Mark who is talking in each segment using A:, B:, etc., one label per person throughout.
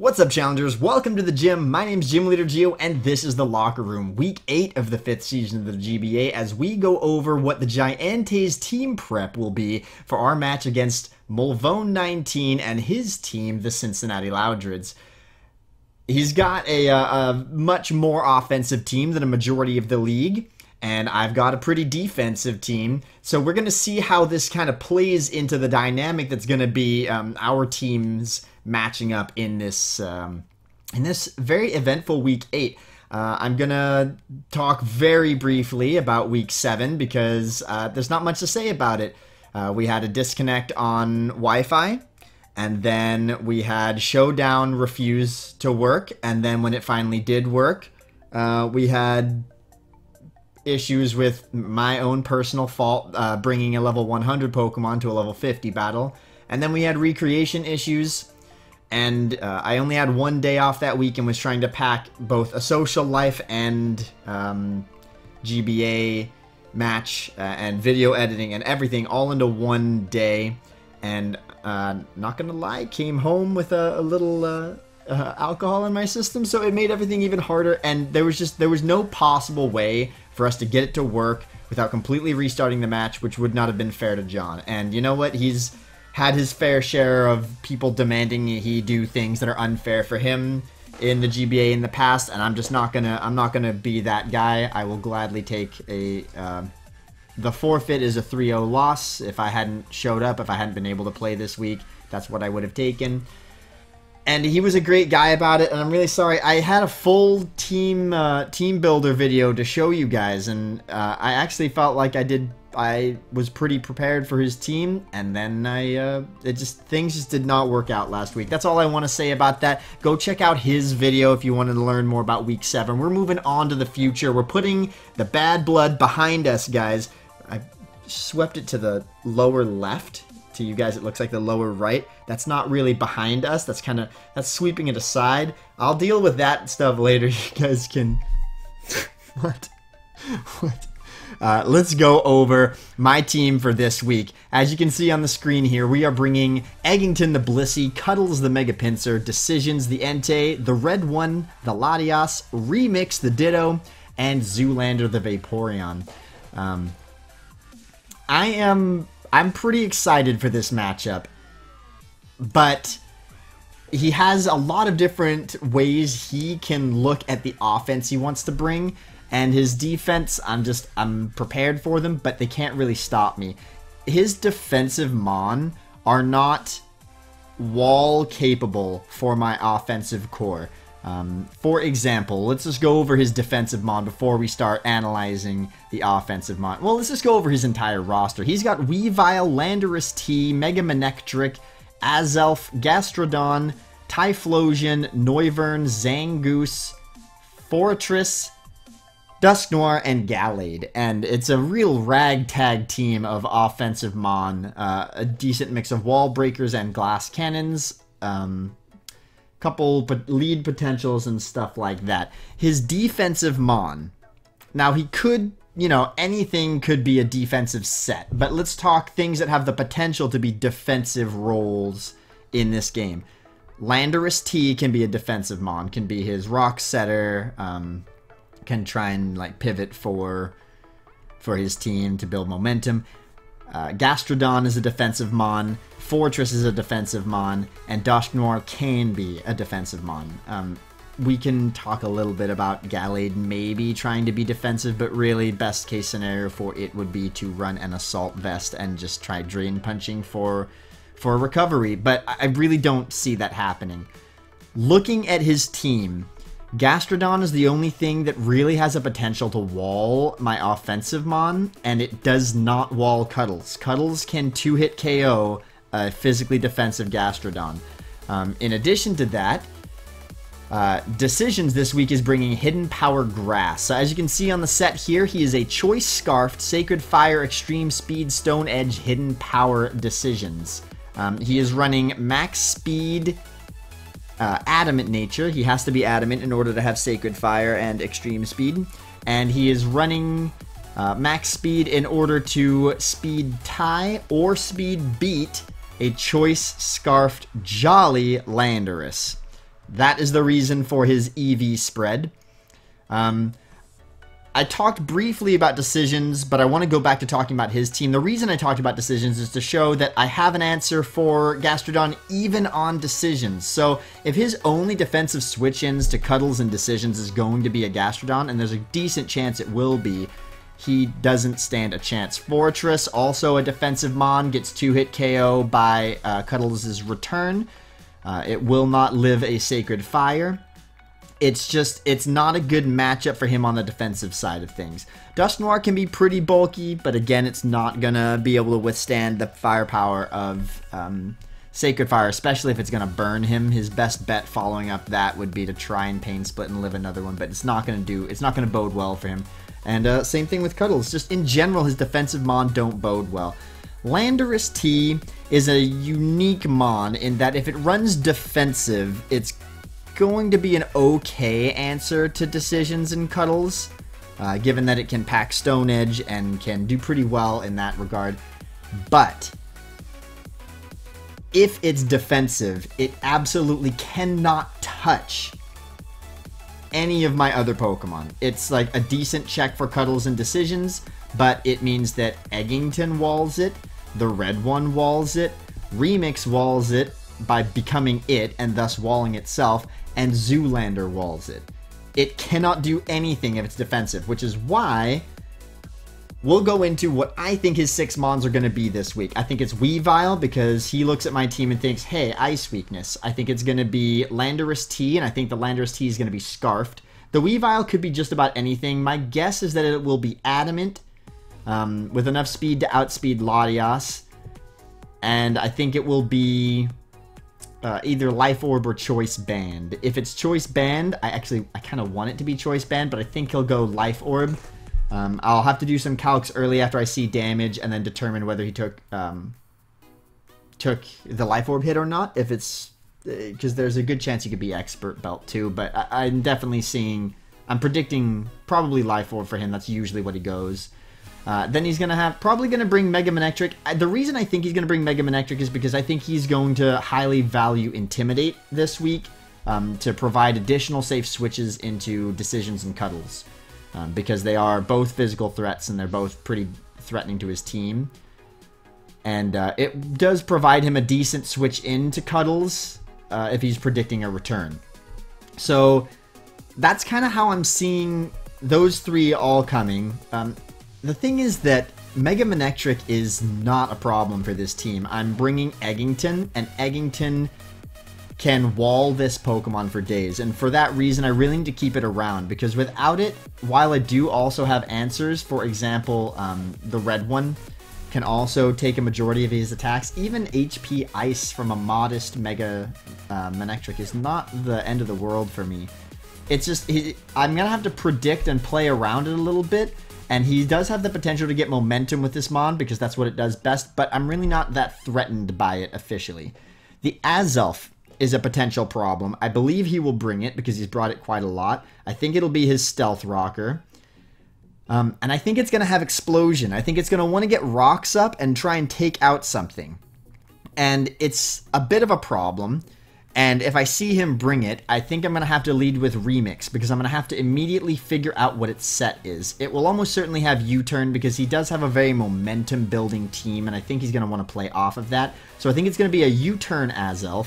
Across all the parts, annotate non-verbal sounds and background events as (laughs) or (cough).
A: What's up, challengers? Welcome to the gym. My name's Gym Leader Geo, and this is the locker room, week eight of the fifth season of the GBA, as we go over what the GiEnteis team prep will be for our match against Mulvone 19 and his team, the Cincinnati Loudreds. He's got a, a much more offensive team than a majority of the league and I've got a pretty defensive team. So we're going to see how this kind of plays into the dynamic that's going to be um, our teams matching up in this um, in this very eventful week eight. Uh, I'm gonna talk very briefly about week seven because uh, there's not much to say about it. Uh, we had a disconnect on Wi-Fi, and then we had Showdown refuse to work, and then when it finally did work, uh, we had issues with my own personal fault uh, bringing a level 100 Pokemon to a level 50 battle, and then we had recreation issues and uh, I only had one day off that week and was trying to pack both a social life and um, GBA match uh, and video editing and everything all into one day. And uh, not gonna lie, came home with a, a little uh, uh, alcohol in my system, so it made everything even harder. And there was just there was no possible way for us to get it to work without completely restarting the match, which would not have been fair to John. And you know what? He's had his fair share of people demanding he do things that are unfair for him in the GBA in the past, and I'm just not gonna I'm not gonna be that guy. I will gladly take a uh, the forfeit is a 3-0 loss. If I hadn't showed up, if I hadn't been able to play this week, that's what I would have taken. And he was a great guy about it, and I'm really sorry. I had a full team uh, team builder video to show you guys, and uh, I actually felt like I did I was pretty prepared for his team, and then I uh, it just things just did not work out last week. That's all I want to say about that. Go check out his video if you wanted to learn more about Week Seven. We're moving on to the future. We're putting the bad blood behind us, guys. I swept it to the lower left. To you guys, it looks like the lower right. That's not really behind us. That's kind of that's sweeping it aside. I'll deal with that stuff later. (laughs) You guys can. (laughs) what? What? Uh, let's go over my team for this week. As you can see on the screen here, we are bringing Eggington the Blissey, Cuddles the Mega Pinsir, Decisions the Entei, the Red One, the Latias, Remix the Ditto, and Zoolander the Vaporeon. Um, I am I'm pretty excited for this matchup, but he has a lot of different ways he can look at the offense he wants to bring and his defense, I'm just I'm prepared for them, but they can't really stop me. His defensive mon are not wall capable for my offensive core. Um, for example, let's just go over his defensive mon before we start analyzing the offensive mon. Well, let's just go over his entire roster. He's got Weavile, Landorus T, Mega Manectric, Azelf, Gastrodon, Typhlosion, Noivern, Zangoose, Forretress, Dusknoir and Gallade, and it's a real ragtag team of offensive Mon. Uh, a decent mix of wall breakers and glass cannons. Um, couple lead potentials and stuff like that. His defensive Mon. Now he could, you know, anything could be a defensive set, but let's talk things that have the potential to be defensive roles in this game. Landorus T can be a defensive Mon, can be his rock setter. Um, can try and like pivot for for his team to build momentum. Uh, Gastrodon is a defensive mon, Forretress is a defensive mon, and Dusknoir can be a defensive mon. Um, we can talk a little bit about Gallade maybe trying to be defensive, but really best case scenario for it would be to run an assault vest and just try drain punching for for recovery. But I really don't see that happening. Looking at his team, Gastrodon is the only thing that really has a potential to wall my offensive Mon, and it does not wall Cuddles. Cuddles can two-hit KO a physically defensive Gastrodon. Um, in addition to that, uh, Decisions this week is bringing Hidden Power Grass. So as you can see on the set here, he is a Choice Scarfed, Sacred Fire, Extreme Speed, Stone Edge, Hidden Power Decisions. Um, he is running Max Speed, uh, adamant nature. He has to be adamant in order to have Sacred Fire and Extreme Speed. And he is running uh, max speed in order to speed tie or speed beat a choice scarfed Jolly Landorus. That is the reason for his EV spread. Um, I talked briefly about decisions, but I want to go back to talking about his team. The reason I talked about decisions is to show that I have an answer for Gastrodon even on decisions. So if his only defensive switch-ins to Cuddles and decisions is going to be a Gastrodon, and there's a decent chance it will be, he doesn't stand a chance. Forretress, also a defensive Mon, gets two-hit KO by uh, Cuddles' return. Uh, it will not live a Sacred Fire it's just it's not a good matchup for him on the defensive side of things. Dusknoir can be pretty bulky, but again, it's not gonna be able to withstand the firepower of um, Sacred Fire, especially if it's gonna burn him. His best bet following up that would be to try and Pain Split and live another one, but it's not gonna do. It's not gonna bode well for him. And uh, same thing with Cuddles. Just in general, his defensive mon don't bode well. Landorus T is a unique mon in that if it runs defensive, it's going to be an okay answer to decisions and cuddles, uh, given that it can pack Stone Edge and can do pretty well in that regard. But if it's defensive, it absolutely cannot touch any of my other Pokemon. It's like a decent check for cuddles and decisions, but it means that Eggington walls it, the red one walls it, Remix walls it by becoming it and thus walling itself, and Zoolander walls it. It cannot do anything if it's defensive, which is why we'll go into what I think his six mons are going to be this week. I think it's Weavile because he looks at my team and thinks, hey, ice weakness. I think it's going to be Landorus T, and I think the Landorus T is going to be Scarfed. The Weavile could be just about anything. My guess is that it will be Adamant um, with enough speed to outspeed Latias. And I think it will be uh, either Life Orb or Choice Band. If it's Choice Band, I actually I kind of want it to be Choice Band, but I think he'll go Life Orb. Um, I'll have to do some calcs early after I see damage and then determine whether he took um, took the Life Orb hit or not. If it's because uh, there's a good chance he could be Expert Belt too, but I, I'm definitely seeing. I'm predicting probably Life Orb for him. That's usually what he goes. Uh, then he's going to have, probably going to bring Mega Manectric. Uh, the reason I think he's going to bring Mega Manectric is because I think he's going to highly value Intimidate this week um, to provide additional safe switches into Decisions and Cuddles. Um, because they are both physical threats and they're both pretty threatening to his team. And uh, it does provide him a decent switch into Cuddles uh, if he's predicting a return. So that's kind of how I'm seeing those three all coming. Um, the thing is that Mega Manectric is not a problem for this team. I'm bringing Eggington, and Eggington can wall this Pokemon for days. And for that reason, I really need to keep it around because without it, while I do also have answers, for example, um, the red one can also take a majority of his attacks. Even HP Ice from a modest Mega uh, Manectric is not the end of the world for me. It's just, he, I'm going to have to predict and play around it a little bit and he does have the potential to get momentum with this Mon because that's what it does best, but I'm really not that threatened by it officially. The Azelf is a potential problem. I believe he will bring it because he's brought it quite a lot. I think it'll be his Stealth Rocker. Um, and I think it's going to have Explosion. I think it's going to want to get rocks up and try and take out something. And it's a bit of a problem and if I see him bring it, I think I'm going to have to lead with Remix because I'm going to have to immediately figure out what its set is. It will almost certainly have U-Turn because he does have a very momentum building team and I think he's going to want to play off of that. So I think it's going to be a U-Turn Azelf.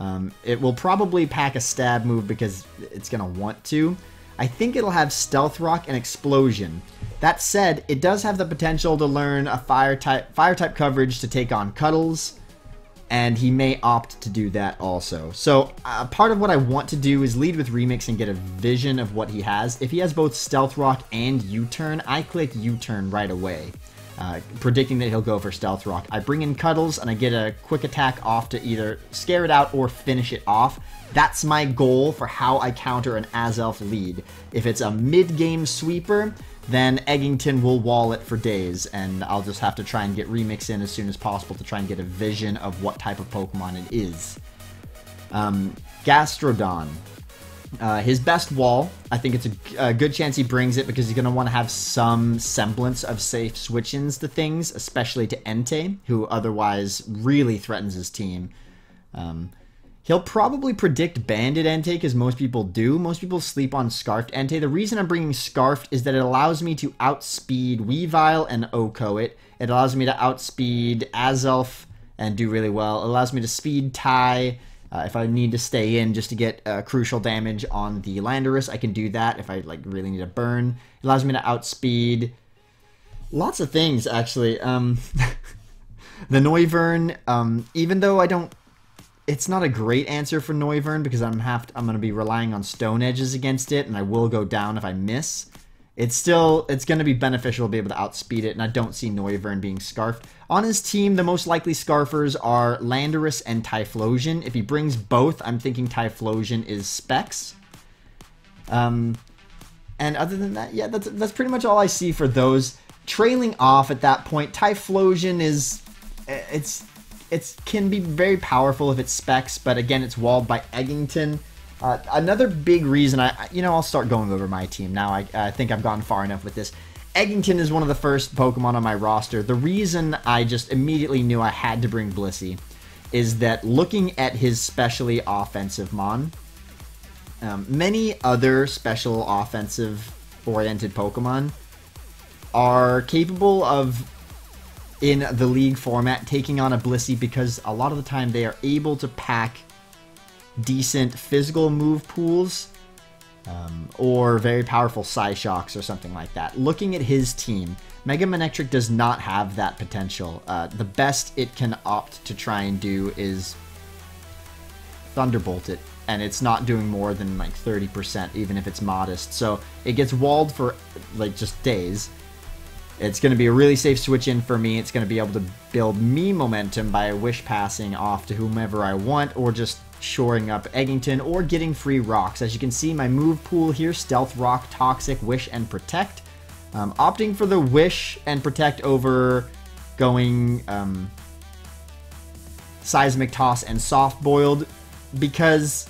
A: Um, it will probably pack a stab move because it's going to want to. I think it'll have Stealth Rock and Explosion. That said, it does have the potential to learn a fire type fire type coverage to take on Cuddles and he may opt to do that also. So uh, part of what I want to do is lead with Remix and get a vision of what he has. If he has both Stealth Rock and U-Turn, I click U-Turn right away, uh, predicting that he'll go for Stealth Rock. I bring in Cuddles and I get a quick attack off to either scare it out or finish it off. That's my goal for how I counter an Azelf lead. If it's a mid-game sweeper, then Eggington will wall it for days, and I'll just have to try and get Remix in as soon as possible to try and get a vision of what type of Pokemon it is. Um, Gastrodon. Uh, his best wall, I think it's a, a, good chance he brings it because he's going to want to have some semblance of safe switch-ins to things, especially to Entei, who otherwise really threatens his team. Um, He'll probably predict Banded Entei because most people do. Most people sleep on Scarfed Entei. The reason I'm bringing Scarfed is that it allows me to outspeed Weavile and OHKO it. It allows me to outspeed Azelf and do really well. It allows me to speed tie uh, if I need to stay in just to get uh, crucial damage on the Landorus, I can do that if I like really need a burn. It allows me to outspeed lots of things actually. Um, (laughs) the Noivern, um, even though I don't, it's not a great answer for Noivern because I'm have to, I'm going to be relying on Stone Edges against it, and I will go down if I miss it's still it's going to be beneficial to be able to outspeed it, and I don't see Noivern being scarfed. On his team, the most likely scarfers are Landorus and Typhlosion. If he brings both, I'm thinking Typhlosion is Specs. Um, and other than that, yeah, that's that's pretty much all I see for those. Trailing off at that point, Typhlosion is it's it's can be very powerful if it's Specs, but again, it's walled by Eggington. Uh, another big reason I, you know, I'll start going over my team now. I, I think I've gone far enough with this. Eggington is one of the first Pokemon on my roster. The reason I just immediately knew I had to bring Blissey is that looking at his specially offensive Mon, um, many other special offensive oriented Pokemon are capable of, in the league format, taking on a Blissey because a lot of the time they are able to pack decent physical move pools um, or very powerful Psyshocks or something like that. Looking at his team, Mega Manectric does not have that potential. Uh, the best it can opt to try and do is Thunderbolt it, and it's not doing more than like 30%, even if it's modest. So it gets walled for like just days. It's going to be a really safe switch in for me. It's going to be able to build me momentum by wish passing off to whomever I want or just shoring up Eggington, or getting free rocks. As you can see, my move pool here, Stealth Rock, Toxic, Wish, and Protect. Um, opting for the Wish and Protect over going um, Seismic Toss and Soft Boiled because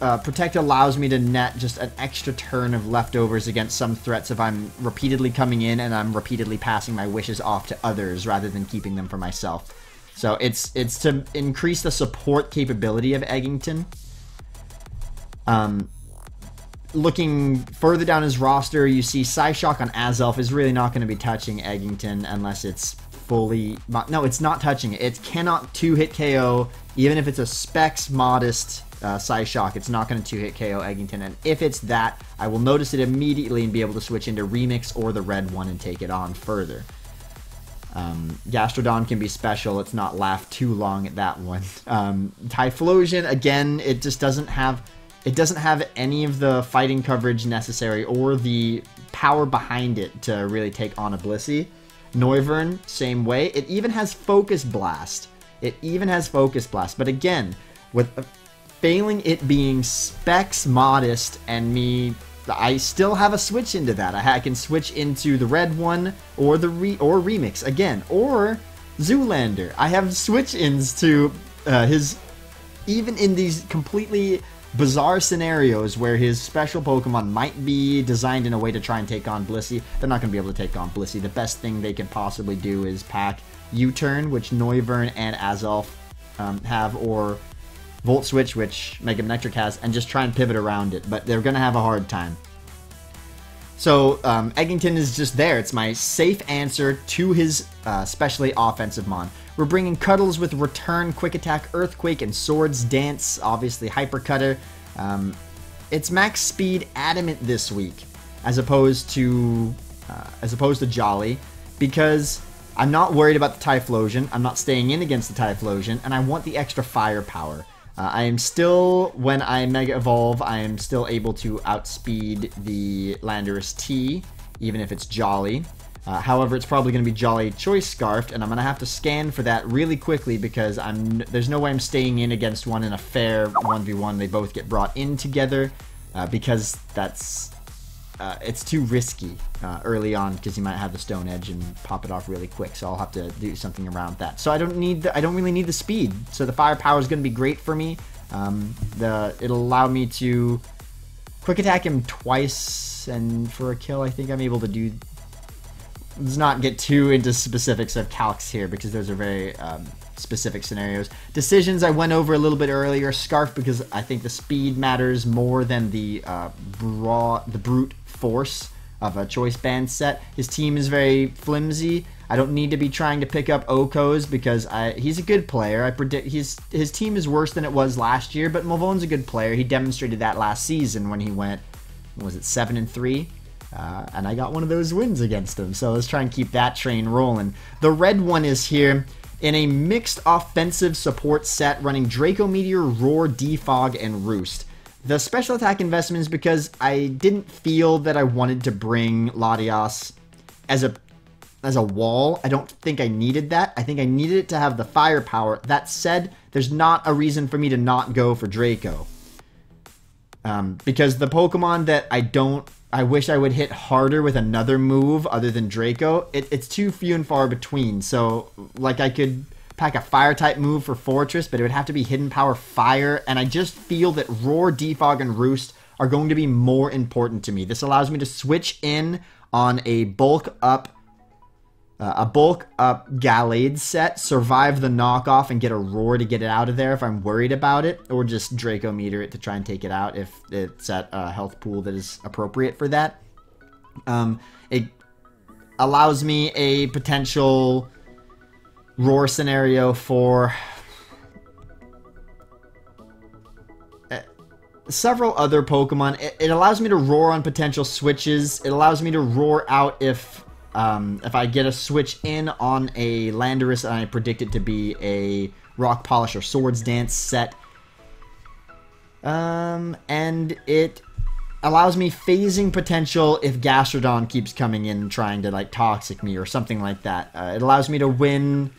A: uh, Protect allows me to net just an extra turn of leftovers against some threats if I'm repeatedly coming in and I'm repeatedly passing my wishes off to others rather than keeping them for myself. So it's it's to increase the support capability of Eggington. Um, looking further down his roster, you see Psyshock on Azelf is really not going to be touching Eggington unless it's fully... No, it's not touching it. It cannot two-hit KO, even if it's a specs modest uh, Psyshock, it's not going to two-hit KO Eggington. And if it's that, I will notice it immediately and be able to switch into Remix or the red one and take it on further. Um, Gastrodon can be special. Let's not laugh too long at that one. Um, Typhlosion, again, it just doesn't have it doesn't have any of the fighting coverage necessary or the power behind it to really take on a Blissey. Noivern, same way. It even has Focus Blast. It even has Focus Blast. But again, with failing it being specs modest and me I still have a switch into that. I, can switch into the red one or the re or remix again or Zoolander. I have switch ins to uh, his even in these completely bizarre scenarios where his special Pokemon might be designed in a way to try and take on Blissey. They're not going to be able to take on Blissey. The best thing they can possibly do is pack U-Turn, which Noivern and Azelf um, have, or Volt Switch, which Mega Manectric has, and just try and pivot around it, but they're going to have a hard time. So um, Eggington is just there. It's my safe answer to his uh, specially offensive mon. We're bringing Cuddles with Return, Quick Attack, Earthquake, and Swords Dance. Obviously Hyper Cutter. Um, it's max speed Adamant this week, as opposed to uh, as opposed to Jolly, because I'm not worried about the Typhlosion. I'm not staying in against the Typhlosion, and I want the extra firepower. Uh, I am still, when I Mega Evolve, I am still able to outspeed the Landorus T, even if it's Jolly. Uh, however, it's probably going to be Jolly Choice Scarfed, and I'm going to have to scan for that really quickly because I'm there's no way I'm staying in against one in a fair 1v1. They both get brought in together uh, because that's uh, it's too risky uh, early on because you might have the stone edge and pop it off really quick. So I'll have to do something around that. So I don't need the, I don't really need the speed. So the firepower is going to be great for me. Um, the it'll allow me to quick attack him twice and for a kill. I think I'm able to do. Let's not get too into specifics of calcs here because those are very um, specific scenarios. Decisions I went over a little bit earlier. Scarf because I think the speed matters more than the uh, raw, the brute force of a choice band set. His team is very flimsy. I don't need to be trying to pick up OHKOs because I, he's a good player. I predict his his team is worse than it was last year, but Mulvone's a good player. He demonstrated that last season when he went was it seven and three, uh, and I got one of those wins against him. So let's try and keep that train rolling. The red one is here in a mixed offensive support set running Draco Meteor, Roar, Defog, and Roost. The special attack investment is because I didn't feel that I wanted to bring Latias as a as a wall. I don't think I needed that. I think I needed it to have the firepower. That said, there's not a reason for me to not go for Draco. Um, because the Pokemon that I don't, I wish I would hit harder with another move other than Draco, it, it's too few and far between. So, like, I could pack a fire type move for Forretress, but it would have to be hidden power fire. And I just feel that Roar, Defog, and Roost are going to be more important to me. This allows me to switch in on a bulk up uh, a bulk up Gallade set, survive the knockoff, and get a roar to get it out of there if I'm worried about it, or just Draco Meteor it to try and take it out if it's at a health pool that is appropriate for that. Um, it allows me a potential roar scenario for uh, several other Pokemon. It, it, allows me to roar on potential switches. It allows me to roar out if um, if I get a switch in on a Landorus and I predict it to be a Rock Polish or Swords Dance set. Um, and it allows me phasing potential if Gastrodon keeps coming in trying to like toxic me or something like that. Uh, it allows me to win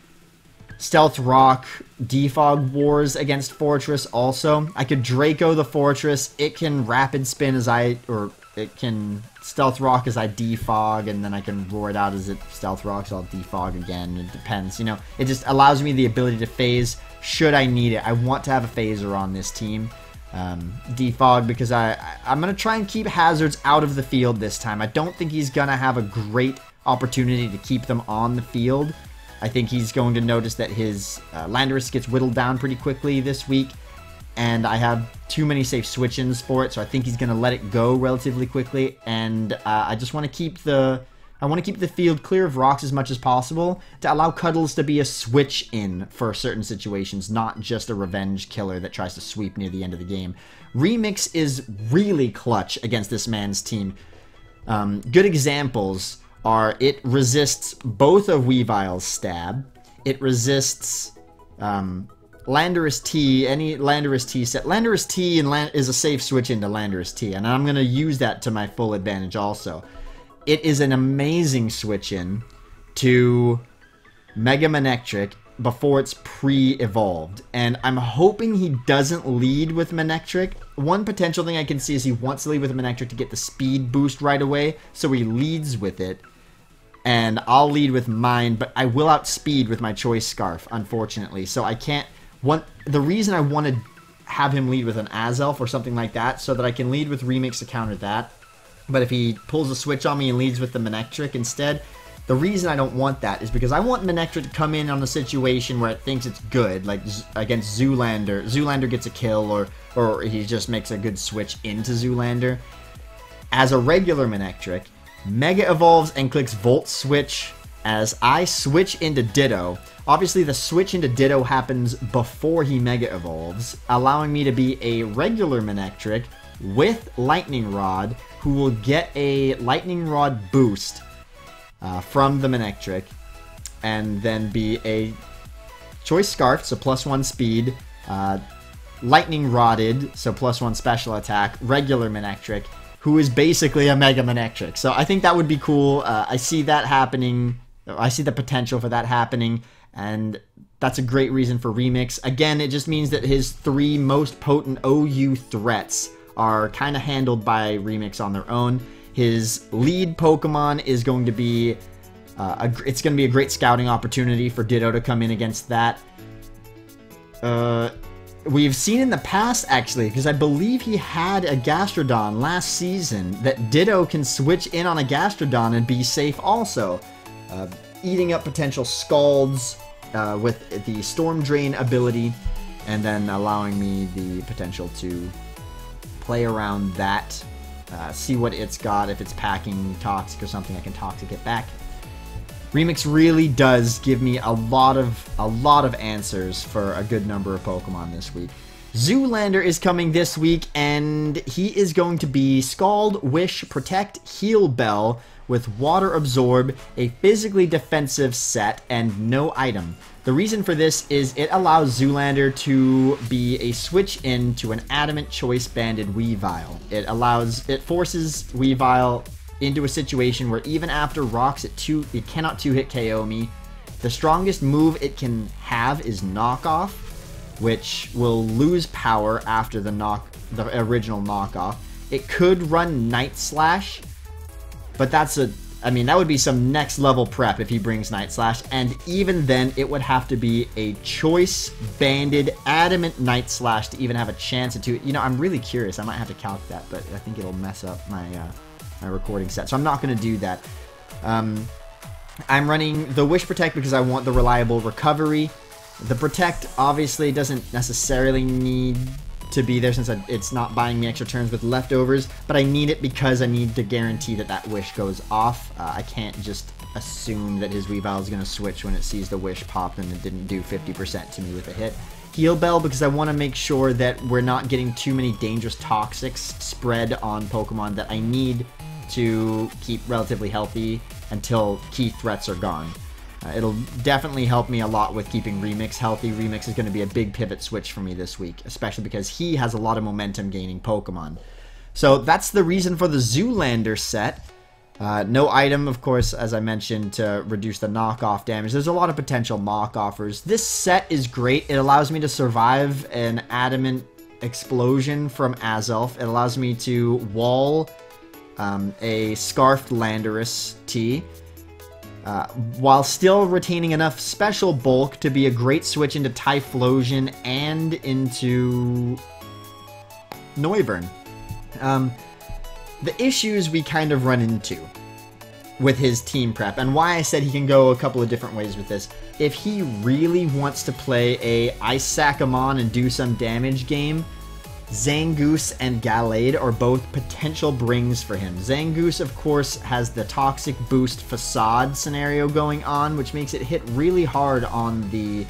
A: Stealth Rock Defog Wars against Forretress also. I could Draco the Forretress. It can Rapid Spin as I, or it can stealth rock as I defog, and then I can roar it out as it stealth rocks. So I'll defog again. It depends. You know, it just allows me the ability to phase should I need it. I want to have a phaser on this team. Um, defog because I, I I'm gonna try and keep hazards out of the field this time. I don't think he's gonna have a great opportunity to keep them on the field. I think he's going to notice that his uh, Landorus gets whittled down pretty quickly this week and I have too many safe switch-ins for it, so I think he's going to let it go relatively quickly, and uh, I just want to keep the... I want to keep the field clear of rocks as much as possible to allow Cuddles to be a switch in for certain situations, not just a revenge killer that tries to sweep near the end of the game. Remix is really clutch against this man's team. Um, good examples are it resists both of Weavile's stab, it resists um, Landorus T, any Landorus T set. Landorus T and is a safe switch into Landorus T, and I'm going to use that to my full advantage also. It is an amazing switch in to Mega Manectric before it's pre-evolved, and I'm hoping he doesn't lead with Manectric. One potential thing I can see is he wants to lead with Manectric to get the speed boost right away, so he leads with it, and I'll lead with mine, but I will outspeed with my Choice Scarf, unfortunately, so I can't one the reason I want to have him lead with an Azelf or something like that, so that I can lead with Remix to counter that. But if he pulls a switch on me and leads with the Manectric instead, the reason I don't want that is because I want Manectric to come in on a situation where it thinks it's good, like against Zoolander. Zoolander gets a kill, or or he just makes a good switch into Zoolander. As a regular Manectric, Mega evolves and clicks Volt Switch as I switch into Ditto. Obviously, the switch into Ditto happens before he Mega Evolves, allowing me to be a regular Manectric with Lightning Rod, who will get a Lightning Rod boost uh, from the Manectric, and then be a Choice Scarf, so plus one speed, uh, Lightning Rodded, so plus one special attack, regular Manectric, who is basically a Mega Manectric. So I think that would be cool. Uh, I see that happening. I see the potential for that happening and that's a great reason for Remix. Again, it just means that his three most potent OU threats are kind of handled by Remix on their own. His lead Pokemon is going to be uh, a, it's going to be a great scouting opportunity for Ditto to come in against that. Uh, we've seen in the past, actually, because I believe he had a Gastrodon last season, that Ditto can switch in on a Gastrodon and be safe also. Uh, eating up potential Scalds uh, with the Storm Drain ability, and then allowing me the potential to play around that, uh, see what it's got. If it's packing Toxic or something, I can Toxic it back. Remix really does give me a lot of a lot of answers for a good number of Pokemon this week. Zoolander is coming this week, and he is going to be Scald, Wish, Protect, Heal Bell with Water Absorb, a physically defensive set, and no item. The reason for this is it allows Zoolander to be a switch in to an Adamant Choice Banded Weavile. It allows, it forces Weavile into a situation where even after rocks it two it cannot two hit KO me. The strongest move it can have is knockoff, which will lose power after the knock the original knockoff. It could run Night Slash, but that's a I mean, that would be some next level prep if he brings Night Slash, and even then, it would have to be a choice banded adamant Night Slash to even have a chance to. You know, I'm really curious. I might have to calc that, but I think it'll mess up my uh, recording set, so I'm not going to do that. Um, I'm running the Wish Protect because I want the reliable recovery. The Protect obviously doesn't necessarily need to be there since it's not buying me extra turns with leftovers, but I need it because I need to guarantee that that Wish goes off. Uh, I can't just assume that his Weavile is going to switch when it sees the Wish pop and it didn't do 50% to me with a hit. Heal Bell because I want to make sure that we're not getting too many dangerous Toxics spread on Pokemon that I need to keep relatively healthy until key threats are gone. Uh, it'll definitely help me a lot with keeping Remix healthy. Remix is going to be a big pivot switch for me this week, especially because he has a lot of momentum gaining Pokemon. So that's the reason for the Zoolander set. Uh, no item, of course, as I mentioned, to reduce the knockoff damage. There's a lot of potential mock offers. This set is great. It allows me to survive an adamant explosion from Azelf. It allows me to wall um, a Scarfed Landorus T, uh, while still retaining enough special bulk to be a great switch into Typhlosion and into Noivern. Um, the issues we kind of run into with his team prep, and why I said he can go a couple of different ways with this. If he really wants to play a Ice Sack and do some damage game, Zangoose and Gallade are both potential brings for him. Zangoose, of course, has the Toxic Boost Facade scenario going on, which makes it hit really hard on the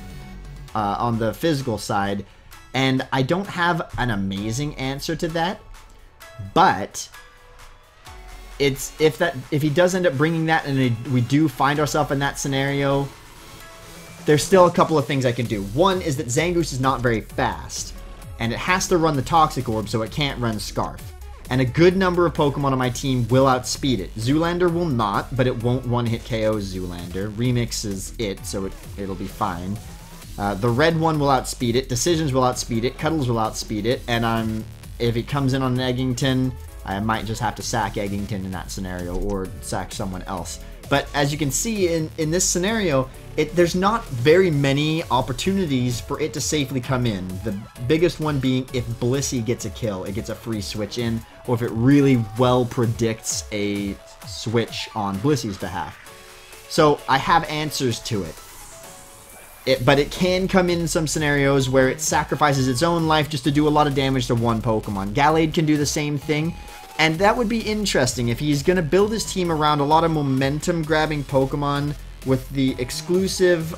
A: uh, on the physical side. And I don't have an amazing answer to that, but it's if that if he does end up bringing that and we do find ourselves in that scenario, there's still a couple of things I can do. One is that Zangoose is not very fast and it has to run the Toxic Orb, so it can't run Scarf. And a good number of Pokemon on my team will outspeed it. Zoolander will not, but it won't one-hit KO Zoolander. Remix is it, so it, it'll be fine. Uh, the red one will outspeed it, Decisions will outspeed it, Cuddles will outspeed it, and I'm if it comes in on an Eggington, I might just have to sack Eggington in that scenario, or sack someone else. But as you can see in, in this scenario, it, there's not very many opportunities for it to safely come in. The biggest one being if Blissey gets a kill, it gets a free switch in, or if it really well predicts a switch on Blissey's behalf. So I have answers to it. It, but it can come in some scenarios where it sacrifices its own life just to do a lot of damage to one Pokemon. Gallade can do the same thing, and that would be interesting if he's going to build his team around a lot of momentum grabbing Pokemon with the exclusive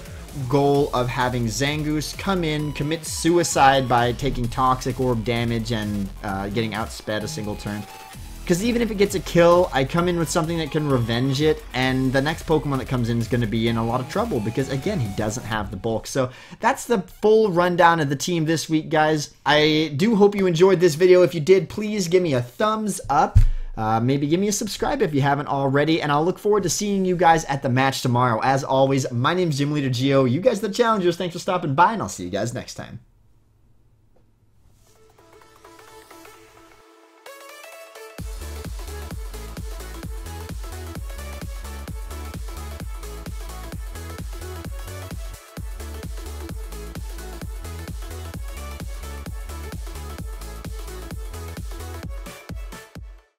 A: goal of having Zangoose come in, commit suicide by taking Toxic Orb damage and uh, getting outsped a single turn. Because even if it gets a kill, I come in with something that can revenge it, and the next Pokemon that comes in is going to be in a lot of trouble because, again, he doesn't have the bulk. So that's the full rundown of the team this week, guys. I do hope you enjoyed this video. If you did, please give me a thumbs up. Uh, maybe give me a subscribe if you haven't already, and I'll look forward to seeing you guys at the match tomorrow. As always, my name is Gym Leader Geo. You guys, the challengers, thanks for stopping by, and I'll see you guys next time.